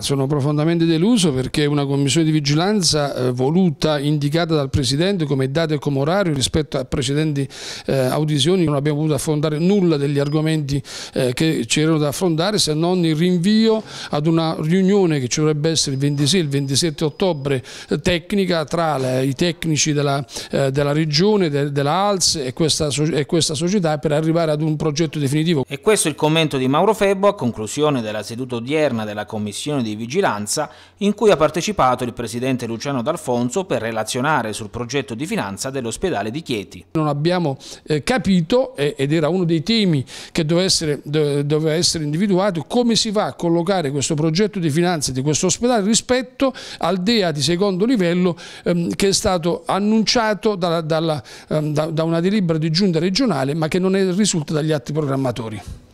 Sono profondamente deluso perché una commissione di vigilanza eh, voluta, indicata dal Presidente come data e come orario rispetto a precedenti eh, audizioni non abbiamo potuto affrontare nulla degli argomenti eh, che c'erano da affrontare se non il rinvio ad una riunione che ci dovrebbe essere il 26 e il 27 ottobre eh, tecnica tra le, i tecnici della, eh, della Regione, de, della ALS e questa, e questa società per arrivare ad un progetto definitivo. E questo è il commento di Mauro Febbo a conclusione della seduta odierna della Commissione di di vigilanza in cui ha partecipato il presidente Luciano D'Alfonso per relazionare sul progetto di finanza dell'ospedale di Chieti. Non abbiamo eh, capito, eh, ed era uno dei temi che doveva essere, doveva essere individuato, come si va a collocare questo progetto di finanza di questo ospedale rispetto al DEA di secondo livello ehm, che è stato annunciato dalla, dalla, ehm, da, da una delibera di giunta regionale ma che non è, risulta dagli atti programmatori.